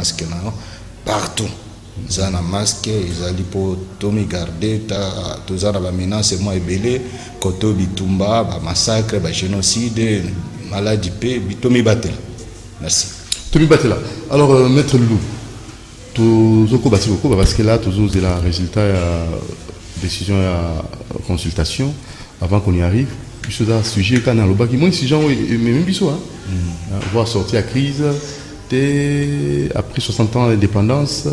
masque na yo. Partout. Eza na masque ezali mpo tomigarde toza na bamenance mwa ebele koto bitumba bamassacre bagénocide maladie mpe tomibatela merci. Tomibatela alors euh, maître lou tozokobati kokoba parce que là tozozela résultat ya décision ya consultation avant qu'on y arrive biso eza sujet kaka na alobaki moi sujet oyo ememi biso voir sortir ya crise après 60 ans d'indépendance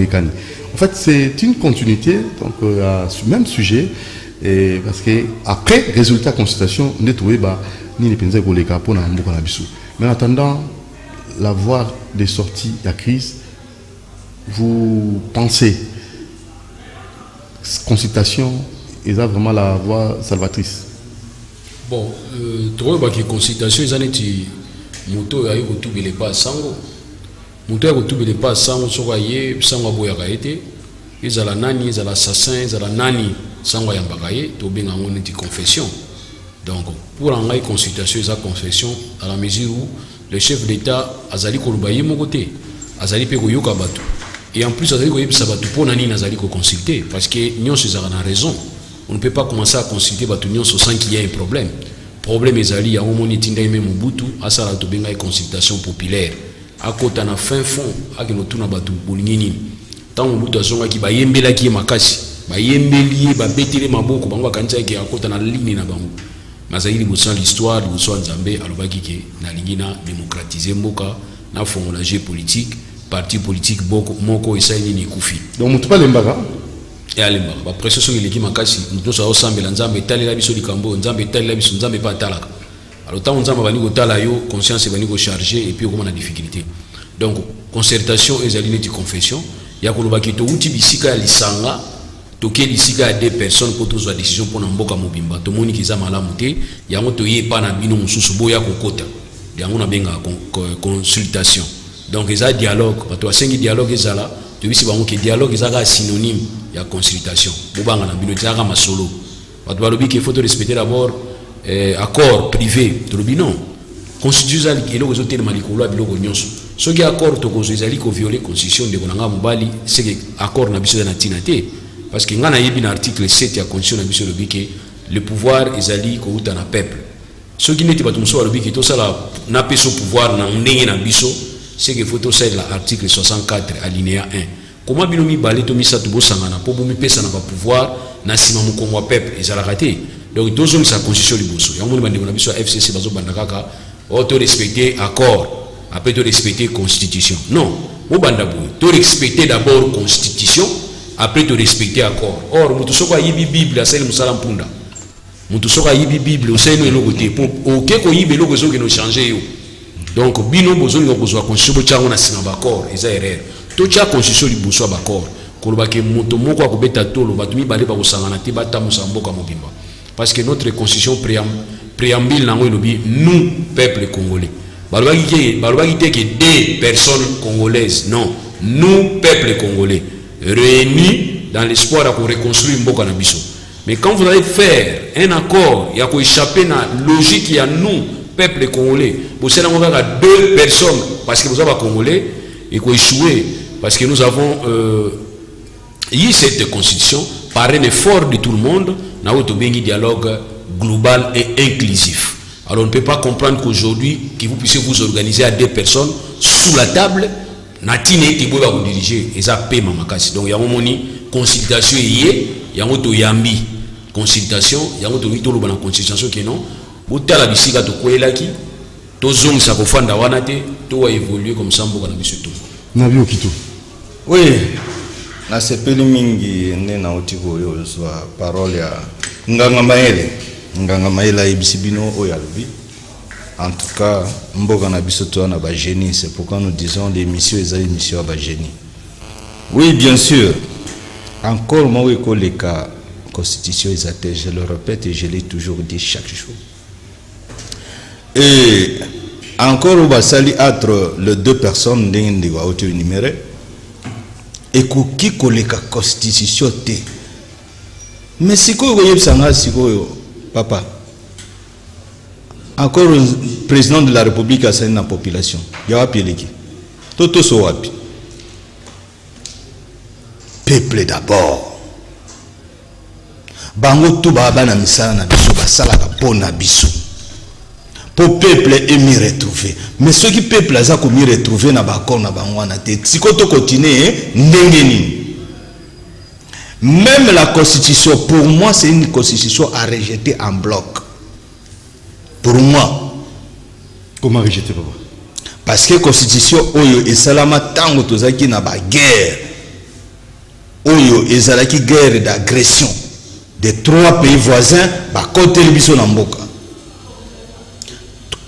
ekani en fait c'est une continuité donc euh, même sujet et parce que après résultat consultation nde toyeba nini mpenza ekoleka mpona mboka na biso. Mais en attendant la voie des sorties ya crise vous pensez consultation eza vraiment la voie salvatrice? Bon euh, tokoyebaki consultation eza neti moto oyo ayi kotubela epa sango. Moto ayi kotubela epa sango soko aye sango aboyaka ye te. Ezala nani ezala assassin ezala nani sango ayambaka ye tobenga yango neti confession. Donc pour ngai consultation eza confession à la mesure où le chef d'état azali koloba ye moko te azali mpe koyoka bato. Et en plus azali koyebisa bato mpo na nini azali koconsulte parce que nyonso ezalaka na raison. On ne peut pas commencer à consulter bato nyonso sans qu'il y ait un problème problème ezali yango moni etinda ye me mobutu asala tobengai consultation populaire. Akota na fin fond akende otuna bato bolingi nini. Ntango mobutu azongaki bayembelaki ye makasi. Bayembeli ye babeteli maboko bango bakanisaki akota na ligne na bango. Nazali liboso ya l'histoire liboso ya nzambe alobaki ke nalingi na démocratiser mboka nafongola jeu politique parti politique moko esali nini ekufi donc motu balembaka eyalembaka bapression soki eleki makasi moto nyonso aosambela nzambe etalela biso likambo oyo nzambe etalela biso nzambe mpe atalaka. Alors ntango nzambe abandi kotala yo conscience ebandi kocharge na difficulté. Donc concertation ezali neti confession. Ya kolobaki touti bisika ya lisanga toke lisika ya deux personnes mpo tozwa décision mpona mboka mobimba. Tomoniki eza malamu te yango toye epa na bino mosusu boya kokota. Yango nabengaka consultation. Donc eza dialogue. Bato basengi dialogue ezala. Toyebisi dialogue ezaka synonyme ya consultation. Bobanga na bino ezalaka masolo. Bato balobi ke faut respecter d'abord eh, accord privé. Tolobi non. Constitution eza eloko ezotelema likolo ya biloko nyonso. Soki accord tokozwa ezali koviole constitution ndeko na ngai mobali seke accord na biso eza na ntina te. Parce que ngai nayebi na article 7 ya constitution na biso elobi ke le pouvoir ezali kouta na peuple. Soki neti bato mosusu balobi ke tosala napesa pouvoir na ndenge na biso seke faut tosalela article 64 alinéa 1 koma bino mibale to misato bosangana mpo bomipesa na bapouvoir na nsima mokongo wa peuple ezalaka te donc tozongisa constitution liboso yango moni bandeko na biso ya fcc bazobanda kaka. O torespecte accord. Après torespecte constitution. Non. Bobanda boye torespecte d'abord constitution. Après torespecte accord. Or moto soko ayibi bible asali mosala mpunda. Moto soko ayibi bible osali no eloko te mpo oke koyiba eloko ezokende ochange yo donc bino bozolinga kozwa constitution botyango na nsima baccord eza erreur. Totya constitution liboso ya baccord kolobaki moto moko akobeta tolo bato mibale bakosangana te batambusa mboka mobimba. Parce que notre constitution préambule nango elobi nous peuple congolais. Balobaki te ke des personnes congolaises. Non nous peuple congolais réunis dans l'espoir ya koreconstruire mboka na biso. Mais quand vous allez faire un accord ya koéchapper na logique ya nous peuple congolais. Bosala yango kaka deux personnes parce que boza bacongolais ekoéchouer parce que nous avons eu cette constitution par un effort de tout le monde na oyo tobengi dialogue global et inclusif. Alors on ne peut pas comprendre qu'aujourd'hui que vous puissiez vous organiser à deux personnes sous la table na ntina ete boye bakodirige eza pema makasi donc yango moni consultation eye yango toyambi consultation yango tokoki toloba na consultation ke non botala bisika tokweyelaki tozongisa kofanda wana te towa évolue comme ça mboka na biso to. Na bioki to oui nasepeli mingi nde nauti koyozwa parole ya nganga mayele. Nganga mayele ayebisi bino oyo alobi. En tout cas mboka na biso toza na bagénie c'est pourquoi nous disons l'émission eza émission ya bagénie oui bien sûr. Encore moko ekoleka constitution eza te je le répète et je l'ai toujours dit chaque jour et encore oyo basali entre les deux personnes ndenge ndeko auti enuméré ekoki koleka constitution te mais sikoyo koyebisa nga sikoyo papa. Encore président de la république asali na population. Ya wapi eleki to toso wapi peuple d'abord. Bango tu baa bana misala na biso na biso mpo peuple emi retrouve mais soki peuple aza komi retrouve na bakor na te siko tokontinue ndenge nini? Même la constitution pour moi c'est une constitution à rejeter en bloc. Pour moi. Comment rejeter papa? Parce que constitution oyo esalama ntango tozalaki na baguerre oyo ezalaki guerre d'agression. De trois pays voisins bakoteli biso na mboka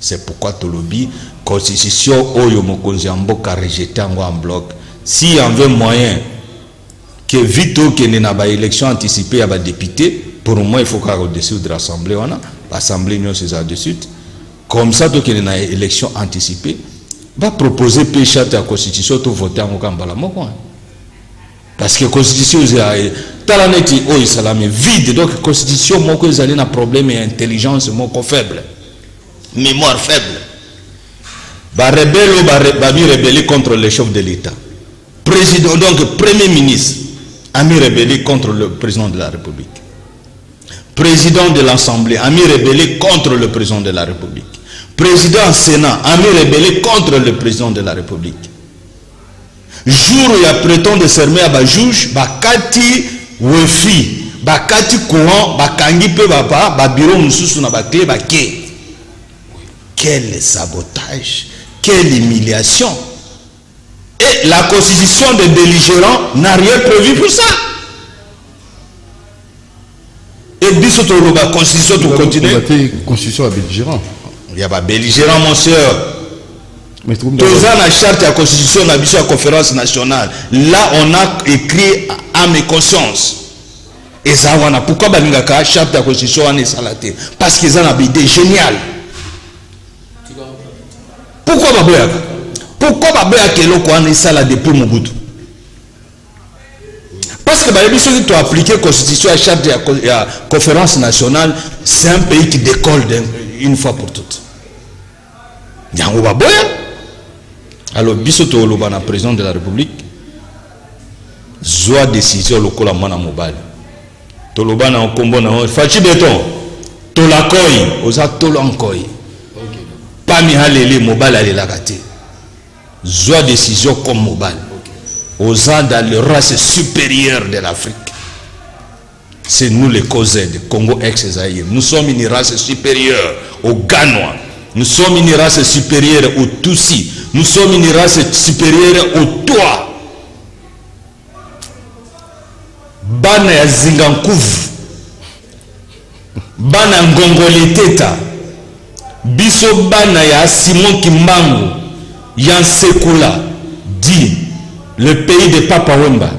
c'est pourquoi tolobi constitution oyo mokonzi ya mboka en bloc. Si y avait moyen que vite okende na baélection anticipé ya badéputé pour moi il faut kaka kodesudre assemblée wana. Baassemblée nyonso eza de suite. Comme ça tokende na élection anticipé bapropose mpe charte ya constitution tovote yango ka mbala moko parce que constitution ezala tala neti esalami vide. Donc constitution moko ezali na problème ya intelligence faible mémoire faible. Barebele oyo bami rebelle contre le chef de l'état. Président donc premier ministre ami rebelle contre le président de la république. Président de l'assemblée ami rebelle contre le président de la république. Président sénat ami rebelle contre le président de la république. Jour ya préton de serme ya bajuge bakati wefi bakati courant bakangi mpe bapa babiro mosusu na bakle bake quel sabotage quelle humiliation. Et la constitution de belligérant n'a rien prévu pour ça. Et biso toloba constitution tocontinue constitution ya belligérant ya babelligérant mon sœur. Toza na charte ya constitution na biso ya conférence nationale. Là on a écrit âme et conscience eza wana pourquoi balingaka charte ya constitution wana esala te parce que eza na baide génial pourquoi baboyaka pourquoi baboyaka eloko wana esala depuis mobutu parce que bayebi soki toappliqué constitution ya charte ya, conférence nationale c'est un pays qui décolle une fois pour toutes. Yango baboya alors biso toloba na président de la république zwa décision lokola mwana mobali toloba na nkombo na faci beton tolakoi. Oza tolo nkoi pami halele mobali alelaka te. Zwa décision comme mobali oza dans le race supérieure de l'afrique. C'est nous les de congo ex zaïre nous sommes une race supérieure aux ganois. Nous sommes une race supérieure aux tutsi. Nous sommes une race supérieure aux tois bana ya bana ya ngongoli teta biso bana ya simon kimbangu ya nsekula dit le pays de papa wemba.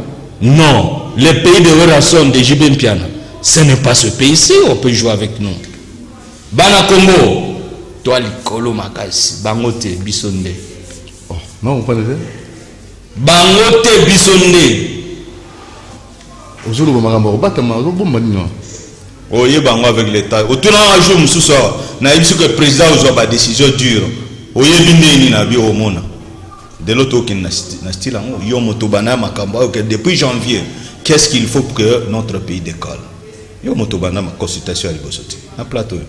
Non le pays de werason de jibe mpiana. Ce n'est pas ce pays-ci on peut jouer avec nous. Bana congo toa likolo makasi bango te biso nde oh, non pas de bango te biso nde ozoloba makambo obatama ozobomba nini oyeba yango avec l'état. Otunanga jour mosusu awa nayebi soki président ozwa badécision dure. Oyebi ndeni na bi omona? Delo tokende na style yango. Yo moto banda ya makambo oyo ke depuis janvier qu'est ce qu'il faut pour que notre pays décolle yo moto banda consultation ya liboso te. Na plateau oyo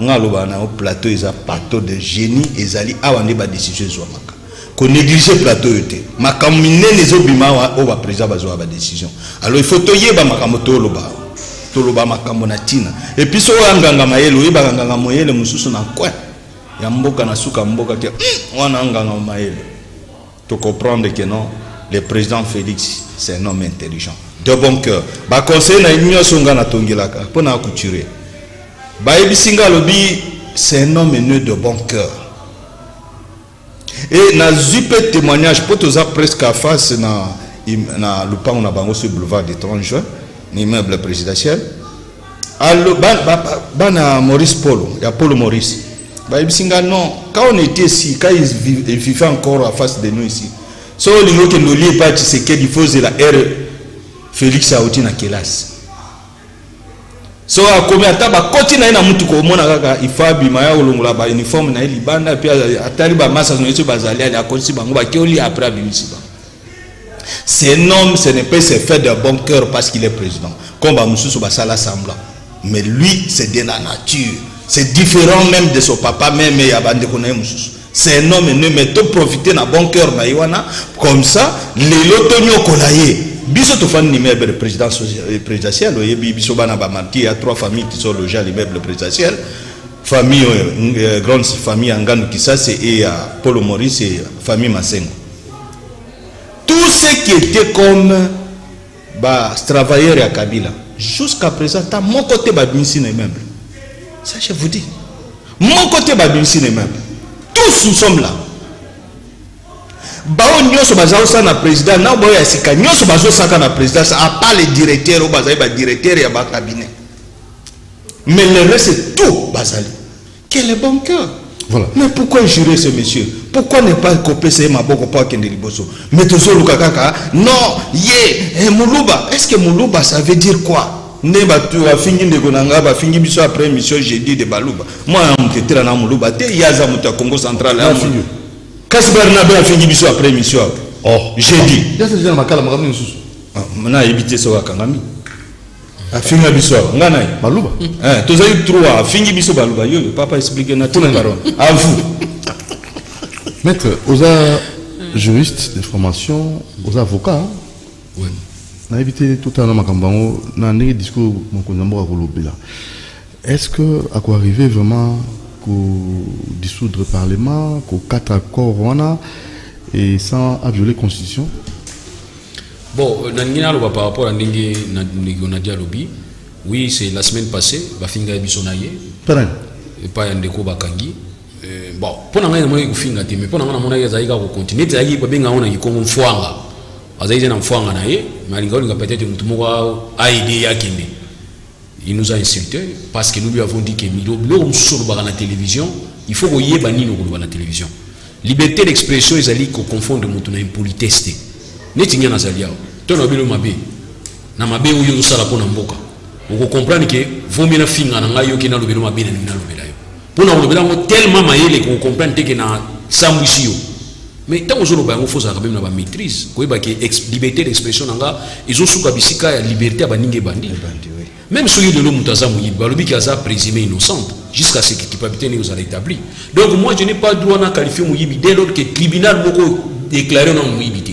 nga alobaka na yo plateau eza plateau de génie ezali awa nde badécision ezwamaka. Konéglige plateau oyo te. Makambo minene ezobima awa oyo baprésident bazwaka badécision alors il faut toyeba makambo toloba toloba makambo na ntina. Epuis so oyo anganga mayele oyebaka nganga mayele mosusu na coin ya mboka na suka mboka ke wana anganga mayele. Tocomprendre que non le président félix c'est un homme intelligent de bon cœur. Baconseil na nyonso nga natongelaka mpo na couture bayebisi nga alobi c'est un homme né de bon cœur. Et nazwi mpe témoignage mpo toza presque à face na, na lupango na bango sur boulevard du 30 juin immeuble présidentiel. Bana maurice polo ya polo maurice. Bayebisi nga non quand on était ici quand ils vi- ils vivaient encore à face de nous ici so olingi okende olie ya tshisekedi fo ozela ere félix auti na kelasi so akomi ata bakoti na ye na mutuka omona kaka ifa abima ya kolongola bauniforme na ye libanda mpe atali bamasa nyonso oyo bazali ali akotisi bango bake olia après abimisi bango c'est un homme ce n'est pas se fait de bon cœur parce qu'il est président. Comme bamosusu basala mais lui c'est de la nature. C'est différent même de son papa même ya bandeko na ye mosusu c'est un homme ne mais toprofite na bon cœur comme ça lelo tonyokola ye biso tofandi na immeuble président présidentiel oyebi biso bana bamarti ya trois familles qui sont logées à l'immeuble présidentiel. Famille oyo euh, grande famille ya ngandu kisase et ya polo maurice et famille masengo tout ce qui était comme bah, travailleurs ya kabila jusqu'à présent ta moko te babimisi na immeuble ça je vous dis. Moko te babimisi na immeuble tous nous sommes là. Bao nyonso baza kosala na président na baoyo ya sika nyonso bazosaka na présidence à part les directeurs oyo bazali badirecteur ya bacabinet mais le reste tout bazali. Quel est bon cœur Voilà. mais pourquoi jurer ce monsieur pourquoi ne pas kopesa ye maboko mpo akende liboso? Mais tozoluka kaka non ye eh, muluba. Est ce que muluba ça veut dire quoi? Nde bato bafingi ndeko na ngai bafingi biso après mission jeudi de baluba. Mwana ya motetela na moluba te ye aza moto ya congo central Afingi. kasi barnabe afingi biso après mission. Apo Oh. jeudi. Ah, nayebi te soki akangami afinga biso awa. Ngai naye Baluba. Eh, tozali trois. Afingi biso baluba. Yoyo papa explike na tina parole à vous. Maître, aux juristes de formation, aux avocats, hein, Ouais. na évité tout un makambo yango na ndenge discours mokonzi ya mboka kolobela. Est-ce que akoarrive vraiment kodissoudre parlement kokata accord wana et sans avioler constitution? Bon nalingi naloba par rapport à ndenge na- ndenge onadi alobi oui c'est la semaine passée bafinga biso na ye. Epai ya ndeko bakangi bon mpo na ngai namonaki kofinga te mais mpo na ngai namonaki azalaki kaka kocontinue ete azalaki babenga ngo na kikongo mfwanga. Azalaki te na mfwanga na ye mais alinga olinga peut-être motu moko aide ye akende il nous a insulté parce que nous lui avons dit que milo- biloko mosusu olobaka na télévision il faut koyeba nini okoloba na télévision. Liberté d'expression ezali koconfondre motu na impolitesse te neti ngai nazali awa to na bilo mabe. Na mabe oyo ozosala mpo na mboka okocomprendre ke vomi nafinga na ngai yoki nalobela mabe na ndenge nalobela yo. Mpo na kolobela yango tellement mayele kokocomprendre te ke na sambwisi yo. Mais ntango ozoloba yango fozalaka meme na bamaîtrise koyeba ke liberté d'expression na nga ezosuka bisika ya liberté ya baninga ebandi. Même soki lelo moto aza moyibi balobi ke aza présumé innocente jusqu'à ce que culpabilité nini ozala établi donc moi je n'ai pas droit na qualifier moyibi dès lors que tribunal moko déclaré na moyibi te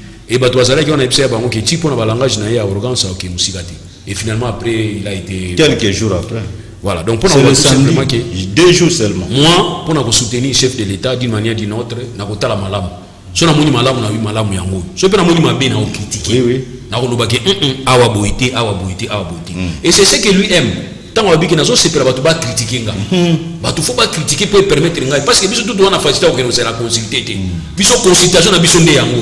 avant bakanga ye jeudi jeudi ya semaine passée Jeudi ya semaine après agressé Bon, biso quelques jours après. Voilà donc le tout simplement que deux jours seulement. Moi mpo na kosoutenir chef de l'état d'une manière d'une autre na kotala malamu so namoni malamu na yo malamu yango. Oyo so mpe namoni mabe na okritike Oui, oui. ke "Mm, mm, awa boye te awa boye te awa boye te et c'est ce que lui aime ntango babiki nazosepela bato bakritike nga bato fo bakritike mpo epermettre ngai parce que biso tutu wana facilité okende kozala consulté te biso consultation na biso nde yango.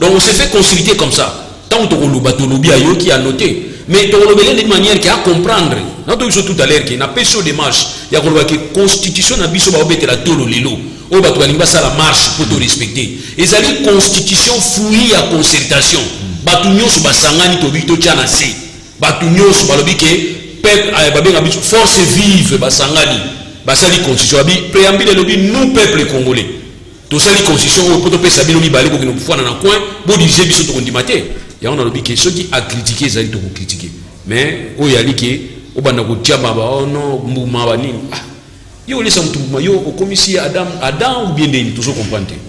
Donc on se fait consulter comme ça. Ntango tokoloba tolobi ayoki anote mais tokolobele de manière ke acomprendre nato biso tout à l'heure ke napesi yo démarche ya koloba ke constitution na biso baobetela tolo lelo. Oyo bato balingi basala marche mpo torespecte ezali constitution fruit ya concertation. Bato nyonso basangani tobiki totya na se bato nyonso balobi ke peuple eh, force vive basangani basali constitution. Babi préambile elobi nous peuple congolais. Tosali constitution oyo mpo topesa bino mibale bokende kofwana na coin bodirige biso tokondima te. Yango nalobi ke soki akritike ezali tokokritike mais oyo yali ke obanda kotia maba ono mbuma banini ah, yo olesa motu yo okomisi adam adam ou bien ndeni tozo comprendre te.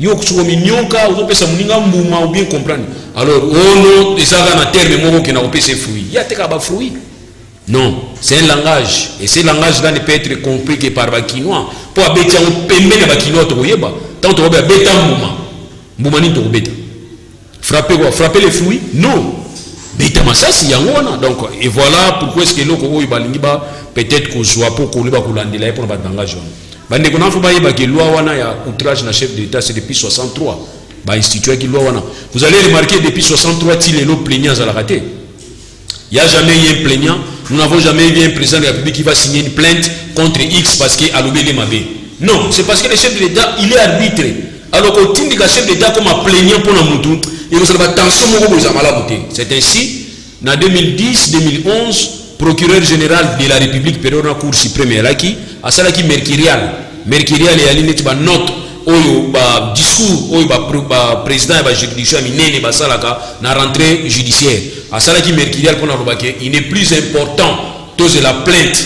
Yo soko minyoka ozopesa moninga mbuma ou bien comprendre. Alors ono ezaka na terme moko okenda kopesa ya non c'est un langage. Et ce langage là ne peut être compris que par bakinois. Mpo abeti yango pembeni ya bakinois tokoyeba ntango tokobe abeta mbuma mbuma nini tokobeta frapper quoi? Frapper les fruits? Non. Beta masasi yango wana donc et voilà pourquoi est ce que eloko oyo balingi ba peut-être kozwa mpo koyeba kolandela ye mpona batangage wana bandeko na fo bayebaki loi wana ya outrage na chef de l'état c'est depuis 63 bainstituaki loi wana. Vous allez remarquer depuis 63 ti lelo plaignant azalaka te il n'y a jamais eu un plaignant nous n'avons jamais vu un président de la République qui va signer une plainte contre X parce qu'il a lobé les mabé non c'est parce que le chef de l'état il est arbitre alors kotindika chef d'état comme un plaignant batension moko boza malamu te c'est ainsi na 2010 2011 procureur général de la république période na cour suprême eyalaki asalaki mercurial. Mercurial eyali neti banote oyo badiscours oyo baprésident ya bajuridiction ya minene basalaka na rentrée judiciaire asalaki mercurial mpona alobake il n'est plus important. Tozela plainte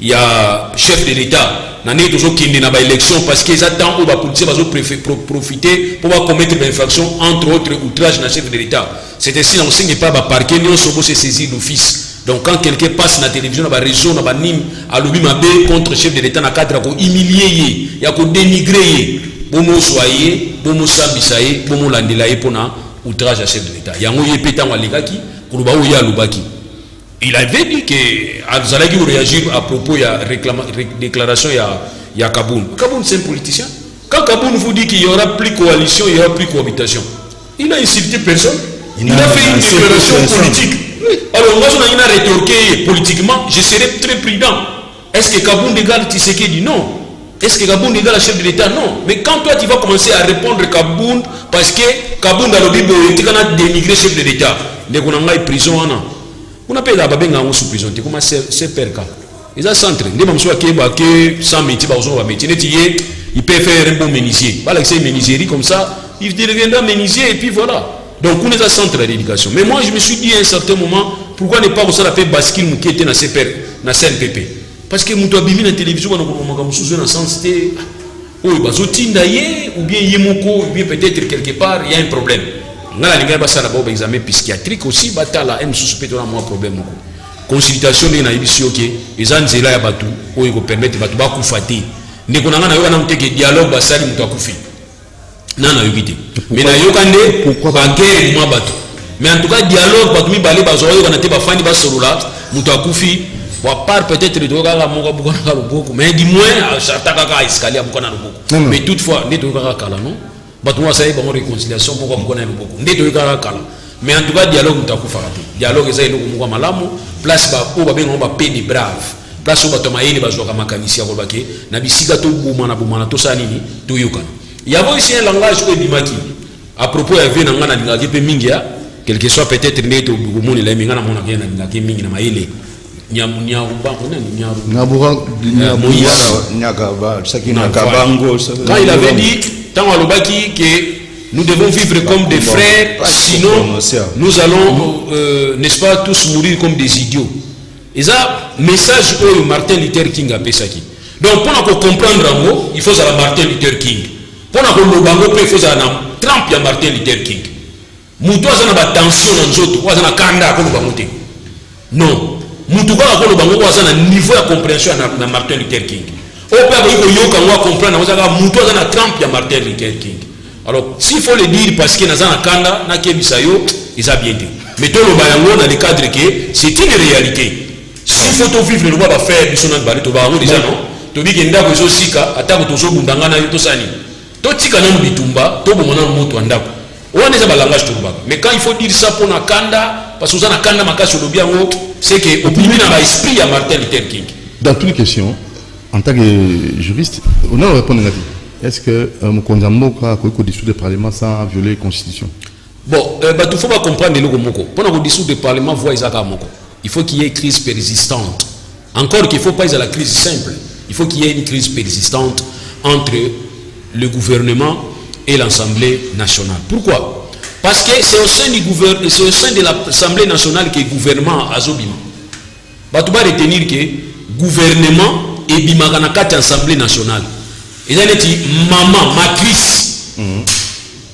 ya chef de l'état. Na ndenge tozokende na baélection parce que eza temps oyo bapoliticien bazoprofite mpo bacommettre bainfraction entre autres outrage na chef de l'état. C'est ainsi na osenge epai baparquet nyonso bose saisir d'office. Donc quand quelqu'un passe na télévision na barégion na banime alobi contre chef de l'état na cadre ya kohumilie ye ya kodénigre ye. Bomoswa ye bomosambisa ye bomolandela ye mpona outrage ya chef de l'état. Yango ye mpe ntango alekaki oyo alobaki il avait dit que azalaki réagir à propos ya déclaration ya, ya Kaboun. Kaboun c'est un politicien. Quand Kaboun vous dit qu'il y aura plus coalition, il y aura plus cohabitation, il a insulté personne. Il, il a, a, fait une déclaration politique. Oui. Alors moi je n'ai rétorqué politiquement, je serai très prudent. Est-ce que Kaboun Tshisekedi? Dit non Est-ce que Kaboun égale la chef de l'État? Non. Mais quand toi tu vas commencer à répondre Kaboun, parce que Kaboun dans le Bible, tu chef de l'État. Les prison kuna mpe ezala babenga yango sous prison. Te koma cprk eza centre nde bamosusu bakeba ke sans métier neti ye il peut faire un bon ménisier balakisa ye méniserie comme ça il deviendra ménisier et puis voilà. Donc kuna eza centre ya d'éducation mais moi je me suis dit à un certain moment pourquoi ne pas baskile moke te na cpr na cnpp parce que moto abimi na télévision wana kolomaka mosusu na sens te oyo bazotinda ye ou bien ye moko ou bien peut-être quelque part il y a un problème. Nga nalingai basala bao baexamen psychiatrique aussi batala ye mosusu mpe tona mwa problème moko. Consultation ndenge nayebisi yo ke eza nzela ya bato oyo ekopermettre bato bakufa te. Ndeko na ngai nayoka nano te ke dialogue basali moto akufi. Na nayoki te. Mais nayoka nde bagere mwa bato. Mais en tout cas dialogue bato mibale bazwa bayokana te bafandi basolola moto akufi bon à part peut-être toyo kaka moko abuka naka loboko mais du moins ata kaka escalier abuka na loboko mais toutefois nde toyo kaka kala non bato moko asali bango réconciliation moko amokona ya loboko nde toyokaka kala mais en tout cas dialogue moto akufaka te dialogue eza eloko moko ya malamu place oyo babengango bape de brave place oyo bato ya mayele bazwaka makanisi ya koloba ke na bisika tobomana bomana tosala nini toyokana yavo isi un langage oyo ebimaki à propos ya vie na ngai nalingaki mpe mingi ya quelque soit peut-être nde tokomonela ye me ngai namonaka ye nalingaki mingi na mayele quand il avait dit tant que nous devons vivre comme des frères sinon nous allons euh, n'est-ce pas tous mourir comme des idiots. Eza message oyo martin luther king apesaki. Donc mpona kocomprendre yango il faut ozala martin luther king. Koloba yango mpe il faut na trump ya martin luther king. Motu aza na batension na nzoto oyo aza na kanda akoloba yango te. Non mutu kaka koloba ngo aza na niveau ya compréhension na, martin luther king. Oyo mpe akoki koyoka ngo acomprendre yango ezaka mutu aza na trump ya martin luther king. Alors s'il faut le dire parce que naza na kanda nakebisa yo eza bien te mais toloba yango na le cadre ke c'est une réalité. S'il faut tovivre elokwa bafrère biso na bale toba yango déjà non? Tobiki ndako ezosika atako tozobunda nga na yo tosala nini totika nano bitumba toboma nano moto ya ndako. Wana eza balangage tolobaka. Mais quand il faut dire ça mpo na kanda parce que oza na kanda makasi olobi yango c'est que obimi na baesprit ya martin luther king. Dans toutes les questions en tant que juriste on a répondre ngati est-ce que mokonzi ya mboka akoki kodissoudre le parlement sans violer constitution? Bon euh, bato faut bacomprendre eloko moko. Mpona kodissoudre parlement voi eza kaka moko. Il faut qu'il y ait une crise persistante. Encore qu'il faut pas la crise simple. Il faut qu'il y ait une crise persistante entre le gouvernement et l'Assemblée nationale. Pourquoi? Parce que c'est au sein du gouvernement, c'est au sein de l'Assemblée nationale que le gouvernement a zobima. Bah, tu vas retenir que le gouvernement est bimaka na kati l'Assemblée nationale. Et là, dit maman, matrice,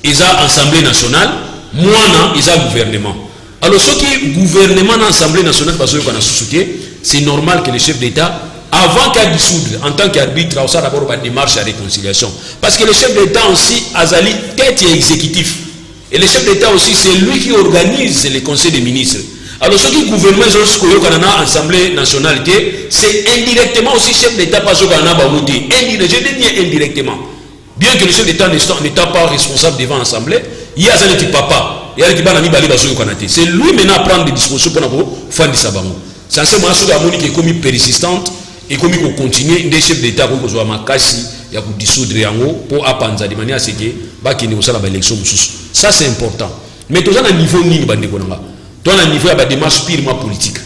eza assemblée nationale mwana eza gouvernement. Alors soki gouvernement na assemblée nationale bazoyokana susu te c'est normal que le chef d'état avant qu'à dissoudre en tant qu'arbitre ça d'abord une démarche à réconciliation. Parce que le chef d'état aussi azali tête exécutif et le chef d'état aussi c'est lui qui organise les conseils des ministres. Alors soki gouvernement ezolosi koyokana na assemblée nationale c'est indirectement aussi chef d'état pas na bango te je dis indirectement. Bien que le chef d'état n'étant pas responsable devant l'assemblée ye aza neti papa ye aleki bana mibale bazoyokana te c'est lui maintenant à prendre des dispositions mpona kofandisa bango sanse mwana soki amoni ke ekomi persistante ekomi kocontinue nde chef d'état akoki kozwa makasi ya kodissoudre yango mpo apanza de manière seke bakende kosala baélection mosusu. Ça c'est important. Mais toza na niveau nini bandeko nanga? Toza na niveau ya badémarche purement politique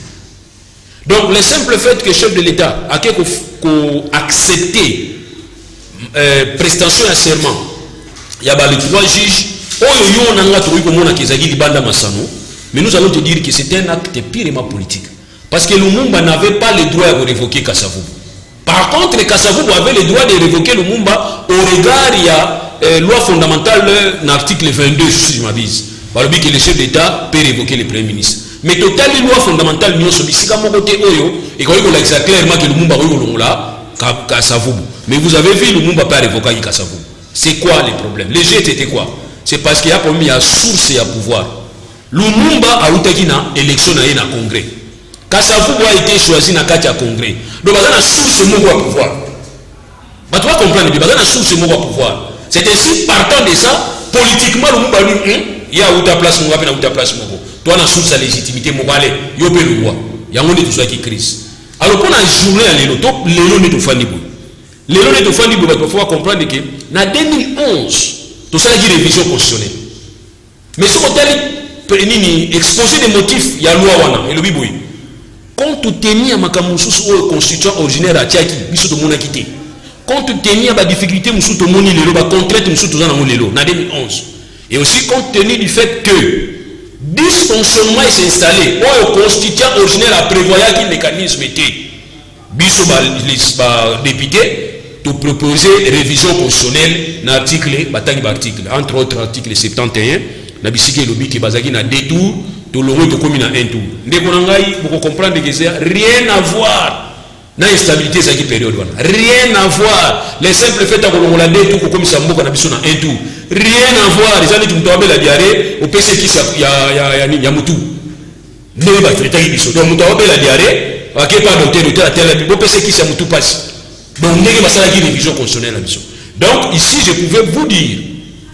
donc le simple fait que chef de l'état ake koaccepte euh, prestation ya serment ya bale trois juges oyo yo na nga libanda masano mais nous allons te dire que c'est un acte purement politique. Parce que lumumba n'avait pas le droit de révoquer kasavubu par contre kasavubu avait le droit de révoquer lumumba au regard ya euh, loi fondamentale l'article 22 si je m'abuse. Balobi que le chef d'état peut révoquer le premier ministre. Mais totali loi fondamentale nyonso bisika moko te oyo ekoki kolakisa clairement que lumumba akoki kolongola kasavubu mais vous avez vu lumumba mpe arévokaki kasavubu c'est quoi le problème? Le jet était quoi? C'est parce qu'il y a problème ya source ya pouvoir. Lumumba autaki na élection ye na congrès kasavubu a été choisi na kati ya congrès. Donc baza na source moko pouvoir. Bato bacomprendre bi baza na source moko pouvoir. C'est ainsi partant de ça politiquement lumumba lui hmm? ye auta place moko ape na auta place moko to na source ya légitimité moko ale yo mpe roi. Yango nde tozwaki crise alors mpo na journée ya lelo to lelo nde tofandi boye lelo nde tofandi boye bato bafo bacomprendre ke na 2011 tosalaki révision constitutionnelle. Mais soki otali nini exposé des motifs ya loi wana elobi boye compte tenu ya makambo mosusu oyo constitution originaire atiaki biso tomonaki te. Compte tenu ya badifficulté mosusu tomoni lelo bacontrainte mosusu toza nango lelo na 2011 et aussi compte tenu du fait que dysfonctionnement est installé oyo constituant originaire aprévoyaki mécanisme te. Biso badéputé topropose révision constitutionnelle na article entre autres article 71 na bisika elobi ke bazalaki na deux tours tolongwe tokómi na un tour. Ndeko na ngai bokocomprendre ke eza rien à voir na instabilité ezalaki période wana. Rien à voir. Le simple fait akolongola deux tour kokomisa mboka na biso na un tour. Rien à voir. Eza neti moto abela diare opesi ekisi ya, motu. Ndenge batraitaki biso. Donc moto abela diare ake pa docteur docteur atelami bopesa ekisi ya motu mpasi donc ndenge basalaki révision constitutionnelle na biso. Donc ici je pouvais vous dire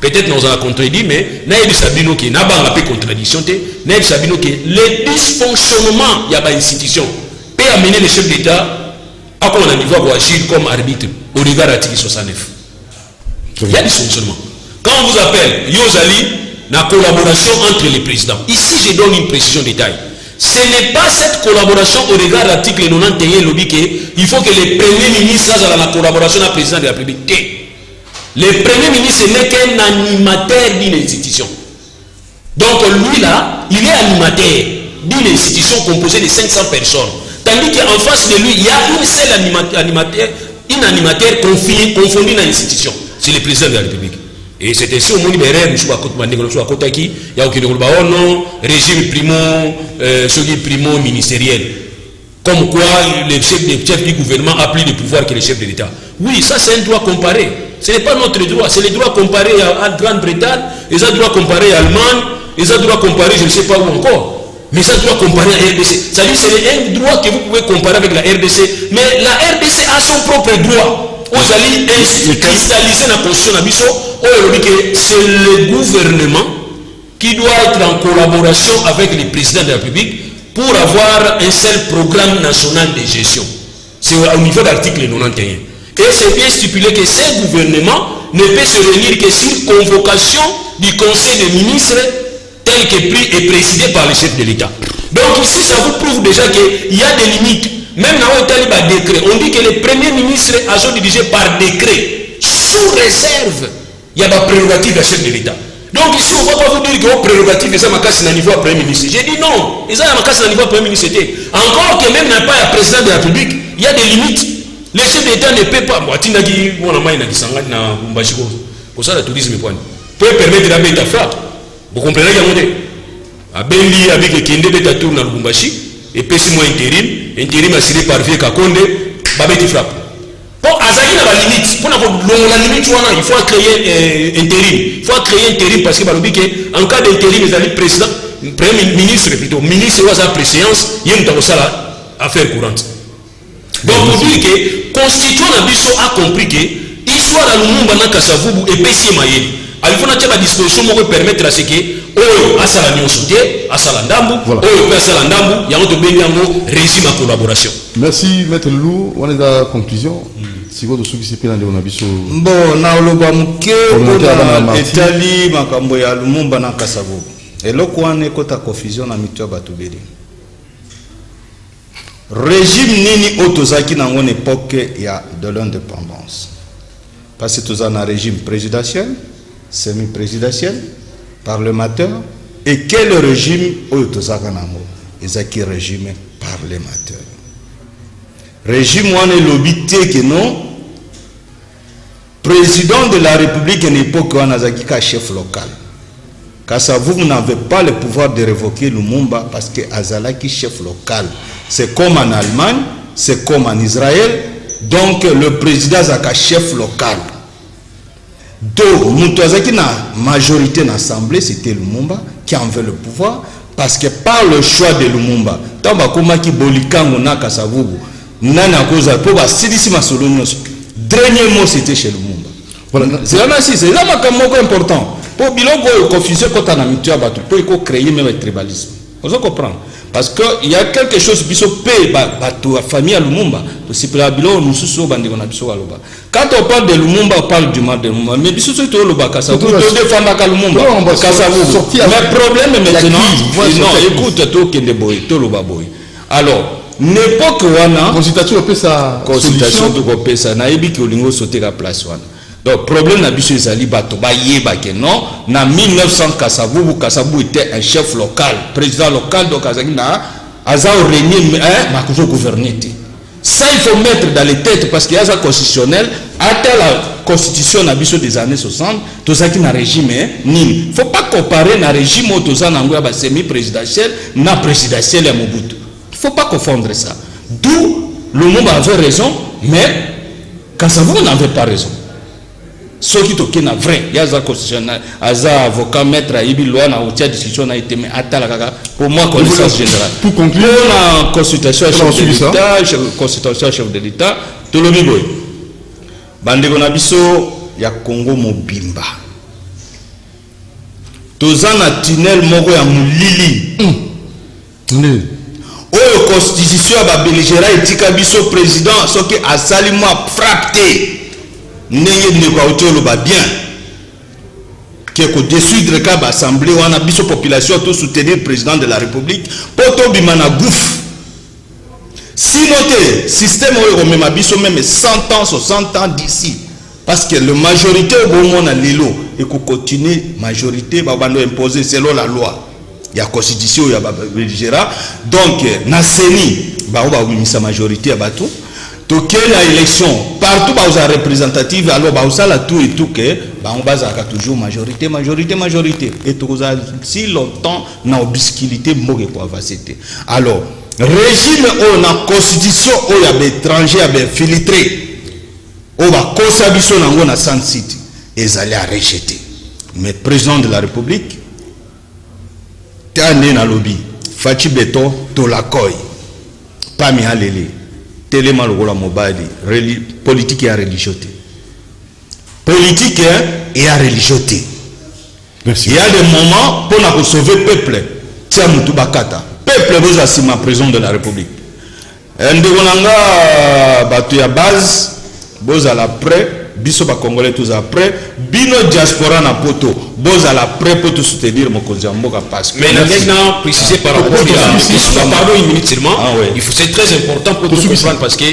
peut-être contredit mais bino ke nabanga mpe contradiction te nayebisa bino ke le dysfonctionnement ya bainstitution mpe amener le chef d'état akoma na niveau ya koagir comme arbitre au regard article 69 il y a dysfonctionnement. Quand on vous appelle yo ozali na collaboration entre les présidents. Ici je donne une précision détail. Ce n'est pas cette collaboration au regard de l'article 91 elobi ke il faut que le premier ministre azala na collaboration na président de la république le premier ministre n'est qu'un animateur d'une institution. Donc lui là il est animateur d'une institution composée de 500 personnes. Tandis qu'en face de lui il y a une seule animateur une animateur confondu na institution c'est le président de la république. Et c'est ainsi omoni berere mosusu bandeko na biso bakotaki ya kokende koloba oh non régime primo euh, soki primo ministériel. Comme quoi le chef, le chef du gouvernement a plus de pouvoir que le chef de l'état. Oui ça c'est un droit comparé ce n'est pas notre droit. C'est le droit comparé à, Grande-Bretagne et ça droit comparé à Allemagne et ça droit comparé je ne sais pas où encore. Mais ça doit comparer à RDC c'est-à-dire c'est un droit que vous pouvez comparer avec la RDC mais la RDC a son propre droit. Ozali cristallisé na constitution na biso oyo elobi ke c'est le gouvernement qui doit être en collaboration avec le président de la république pour avoir un seul programme national de gestion. C'est au niveau de l'article 91 et c'est bien stipulé que ce gouvernement ne peut se réunir que sur convocation du conseil des ministres tel que pris et présidé par le chef de l'état donc ici ça vous prouve déjà qu'il y a des limites même dans le décret, on dit que le premier ministre a dirigé par décret, sous réserve, il y a des prérogatives du chef de l'État. Donc ici, on ne va pas vous dire que vos prérogatives, c'est ma casse niveau premier ministre. J'ai dit non, ils ont ma casse niveau premier ministre. Encore que même n'a pas un président de la République, il y a des limites. Le chef de l'État ne peut pas. Moi, tu n'as dit, moi, na mai na kisanga na bumbashiko. kosala tourisme pwani po epermettre abeta frappe. Bokomprenaki yango te abendi abiki ekende beta tour na lubumbashi epesi mwa intérim. Intérim assuré par vie kakonde babeti frappe mpo azalaki na balimite mpona kolongola limite. Wana il faut acréer euh, intérim. Il faut acréer intérim parce que balobi ke en cas d'intérim ezali président premier ministre plutôt ministre oyo aza préséance ye moto akosala affaire courante donc aujourd'hui ke constituant na biso a compris ke histoire ya lumumba na kasavubu epesi ye mayele alifo natia badisposition moko epermettre a seke oyo asala nyonso te asala ndambu oyo mpe asala ndambu yango tobengi yango régime ya collaboration. Merci maître lou. Wana eza conclusion. Sikoyo tosukisi mpe na ndeko na biso mbo naloba moke Volontaire bana mpona etali makambo ya lumumba na kasavubu eloko wana ekota confusion na mito ya bato ebele régime nini oyo tozalaki nango na époque ya de l'indépendance? Parce que toza na régime présidentiel semi présidentiel parlementaire et quel régime oyo tozalaka nango? Ezalaki régime parlementaire. Régime wana elobi te ke non président de la république na époque wana azalaki ka chef local Kasavubu n'avait pas le pouvoir de révoquer Lumumba parce que Azalaki chef local. C'est comme en Allemagne, c'est comme en Israël. Donc le président Zaka chef local. Donc, Moutouazaki na majorité dans l'Assemblée, c'était Lumumba qui avait le pouvoir parce que par le choix de Lumumba, tant bakoma ki bolikango na Kasavubu, nana koza po ba sidisi masolo nyonso. Dernier mot c'était chez Lumumba. Voilà. c'est si c'est makambo moko important mpo biloko oyo confusion ekota na mito ya bato mpo ekocréer même tribalisme. Ozo comprendre. Parce que il y a quelque chose biso mpe ba- bato ya famille ya lumumba tosepelaka biloko mosusu oyo bandeko na biso baloba quand on parle de lumumba on parle du mal de lumumba. Mais biso soki Surtout la- todefendaka lumumba. à- mais problème maintenant non écoute tokende boye toloba boye. Alors n'époque wana consultation opesa consultation tokopesa nayebiki olingi osoteka place wana donc problème na biso ezali bato non? Na 1900 kasavubu kasavubu était un chef local président local donc azalaki na aza orenie makozo gouverner te. Ça il faut mettre dans les têtes parce que aza constitutionnel ata la constitution na des années 60 tozalaki na régime eh, nini? Faut pas comparer na régime oyo toza nango ya basemi présidentiel na présidentiel ya mobutu. Il faut pas confondre ça. D'où lumumba avait raison mais kasavubu n'avait pas raison soki toke na vrai ye aza constitutionnel aza avocat maître ayebi loi na otia discussion na ye te mais atala kaka pour moi connaissance générale. Pour conclure- mpona consultation ya chef de l'état consultation ya chef de l'état tolobi boye bandeko na biso ya congo mobimba. Toza na tunnel moko ya molili nde. Oyo constitution ya babelgera etika biso président soki asali mwa frappe te ndenge ndeko auti oloba bien ke kodesudre ka baassemblée wana biso population tosoutenir président de la république mpo tobima na gouffre. Sino te système oyo ekomema biso meme 100 ans 60 ans d'ici parce que le majorité oyo bomona lelo ekocontinue majorité babando imposer selon la loi ya constitution oyo ya babelgera donc na seni bango babimisa majorité ya bato tokei na élection partout bakozala représentative alors bakozala tout et tout ke bango bazalaka toujours majorité majorité majorité. Et tokozala si longtemps na obscurité mboka ekoavance te alors régime oyo na constitution oyo ya baétranger ya bainfiltré oyo bakosa biso nango na san city ezali a rejeté mais président de la république ta nde nalobi faci beto tolakoi pami alele telema lokola mobali politike ya religio te politike eya religio te merci. Il y a des moments mpo na kosauve peuple. Tia motu bakata. Peuple bozwa nsima président de la république. Ndeko na nga bato ya base bozala prêt biso bacongolais tozala prêt bino diaspora na poto bozala prêt mpo tosoutenir mokonzi ya mboka parce que Mais la maintenant, préciser par rapport à. Pardon une minute seulement. Ah ouais. Il faut c'est très important pour tout comprendre parce que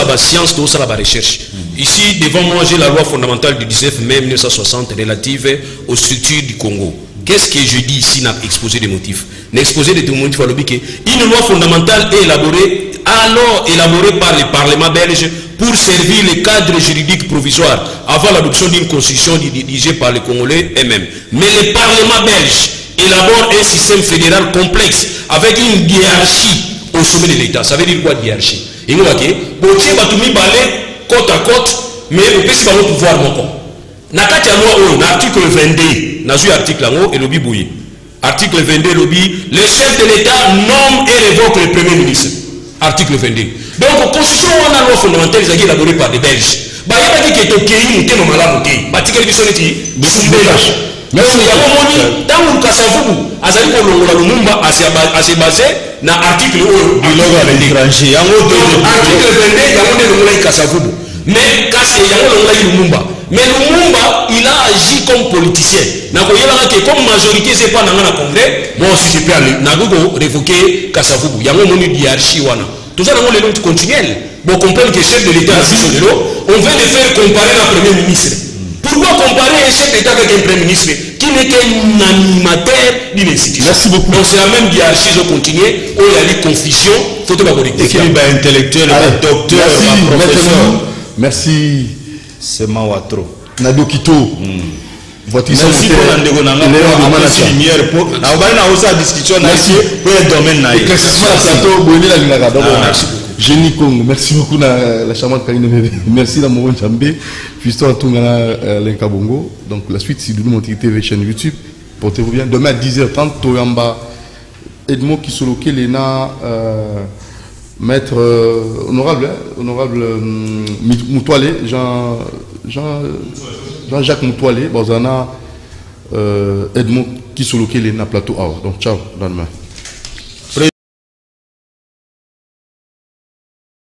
à la science, tous à la recherche. Ici, devant moi, j'ai la loi fondamentale du 19 mai 1960 relative aux structures du Congo. Qu'est-ce que je dis ici dans l'exposé des motifs L'exposé des motifs, il une loi fondamentale est élaborée, alors élaborée par le Parlement belge pour servir le cadre juridique provisoire avant l'adoption d'une constitution dirigée par les Congolais eux-mêmes. Mais le Parlement belge élabore un système fédéral complexe avec une hiérarchie au sommet de l'État. Ça veut dire quoi hiérarchie? Il nous dit que Batumi balé côte à côte, mais au pays va pouvoir moko. Na kati ya loi na article 22 nazwi article yango elobi boye article 22 elobi le chef de l'état nomme et révoque le premier ministre article 22 donc constitution wana loi fondamentale ezalaki élaboré par des belges. Bayebaki ke tokei motema malamu te. Batikeli biso neti sumbela yango moni ntango lukasavubu azali kolongola lumumba asebase na article oyo biloko ya l'étranger. Yango article 22 yango nde elongolaki kasavubu mais kasi yango elongolaki lumumba mais lumumba il a agi comme politicien. Nakoyebaka ke comme majorité eza epa nanga na congrès moi aussi je peux nakoki korevoke kasavubu. Yango omoni hiérarchie wana. Toza nango lelo nti continuel bocomprendre que chef de l'état na biso lelo on veut le faire comparer na premier ministre. Pourquoi comparer un chef d'état avec un premier ministre qui n'est qu'un animateur d'une institution? Merci beaucoup. donc c'est la même hiérarchie je continue. Oyo yali confusion faut te bakolekte ekili baintellectuel badocteur Merci, Maître baprofesseur Merci, c'est mawatro Nadokito. Voiture merci mpona ndeko na nga apesi lumière mpo nabali na osala discussion na ye ya domaine na. Donc, merci beaucoup. Génie Congo, merci beaucoup na la charmante Karine Bébé. Merci Namoro Djambé, Fiston Tungana euh, Lenka Bongo. Donc la suite, Doudou Monti TV, chaîne YouTube. Portez-vous bien. Demain à 10h30, Toyamba, Edmond Kisoloke, Lena, euh, Maître euh, honorable, hein, honorable euh, Moutoualé, Jean, Jean, Jean-Jacques Moutoualé, Bozana, euh, Edmond Kisoloke, Lena Plateau. Ah, donc ciao, dans.